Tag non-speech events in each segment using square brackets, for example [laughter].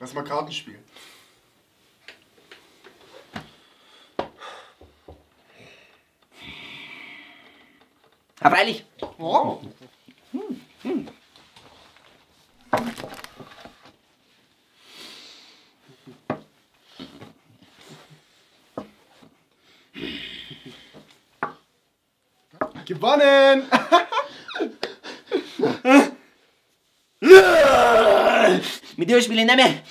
Lass mal Karten spielen. Aber ehrlich, Oh. Gewonnen! mit [laughs] dir spiele ich nicht mehr.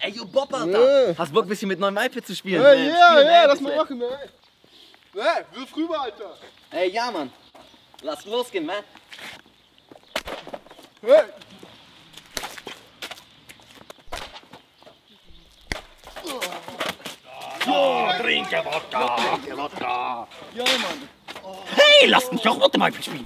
Ey, you Bob, Alter. Hast Bock, ein bisschen mit neuem iPad zu spielen? Ja, Äh, ja, spielen, ja, ey, lass mal machen, ne? Ne, wirf rüber, Alter! Ey, ja, Mann. Lass losgehen, man. Hey! Hey, lass mich dem iPad spielen.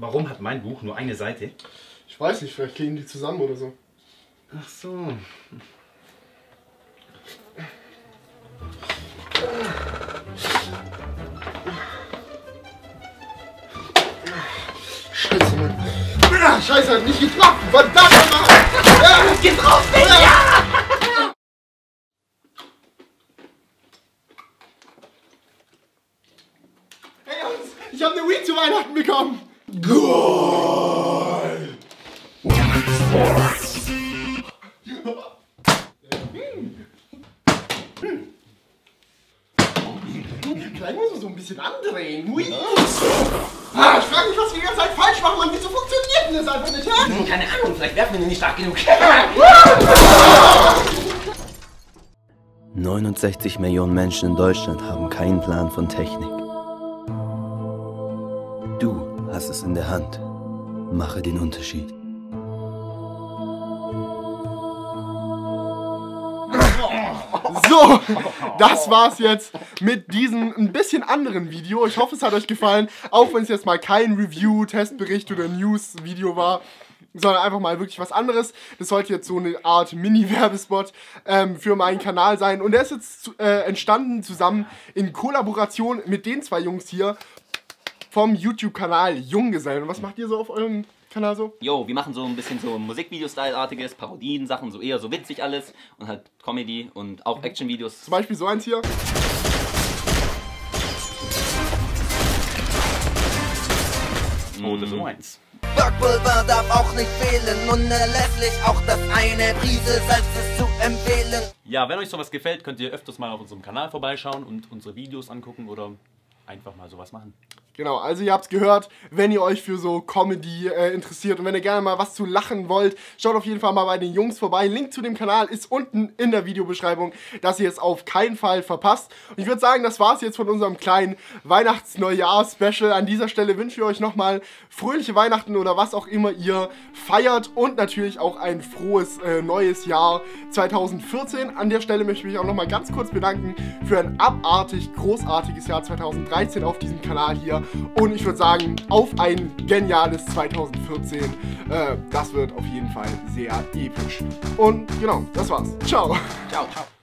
Warum hat mein Buch nur eine Seite? Ich weiß nicht, vielleicht kleben die zusammen oder so. Ach so. Scheiße, Mann. Ah, Scheiße, hat nicht geklappt! Verdammt nochmal! Ja, Geh drauf, ja! Hey Jungs, ich habe eine Wii zu Weihnachten bekommen! Vielleicht muss man so ein bisschen andrehen. Hui. Ah, ich frage mich, was wir die ganze Zeit falsch machen und wieso funktioniert denn das einfach nicht, hä? Keine Ahnung, vielleicht werfen wir den nicht stark genug. 69 Millionen Menschen in Deutschland haben keinen Plan von Technik. Du hast es in der Hand. Mache den Unterschied. So, das war's jetzt mit diesem ein bisschen anderen Video. Ich hoffe, es hat euch gefallen, auch wenn es jetzt mal kein Review, Testbericht oder News-Video war, sondern einfach mal wirklich was anderes. Das sollte jetzt so eine Art Mini-Werbespot ähm, für meinen Kanal sein. Und der ist jetzt zu, äh, entstanden zusammen in Kollaboration mit den zwei Jungs hier vom YouTube-Kanal Junggesellen. Und was macht ihr so auf eurem Kanal so? Jo, wir machen so ein bisschen so Musikvideo-Style-artiges, Parodien, Sachen, so eher so witzig alles und halt Comedy und auch Action-Videos. Zum Beispiel so eins hier. Oder so eins. Backpulver darf auch nicht fehlen, unerlässlich auch das eine Prise Salz ist zu empfehlen. Ja, wenn euch sowas gefällt, könnt ihr öfters mal auf unserem Kanal vorbeischauen und unsere Videos angucken oder einfach mal sowas machen. Genau, also ihr habt's gehört, wenn ihr euch für so Comedy äh, interessiert und wenn ihr gerne mal was zu lachen wollt, schaut auf jeden Fall mal bei den Jungs vorbei. Link zu dem Kanal ist unten in der Videobeschreibung, dass ihr es auf keinen Fall verpasst. Und ich würde sagen, das war's jetzt von unserem kleinen Weihnachts-Neujahr-Special. An dieser Stelle wünschen wir euch nochmal fröhliche Weihnachten oder was auch immer ihr feiert und natürlich auch ein frohes äh, neues Jahr 2014. An der Stelle möchte ich mich auch nochmal ganz kurz bedanken für ein abartig großartiges Jahr 2013 auf diesem Kanal hier. Und ich würde sagen, auf ein geniales 2014. Äh, das wird auf jeden Fall sehr episch. Und genau, das war's. Ciao. Ciao, ciao.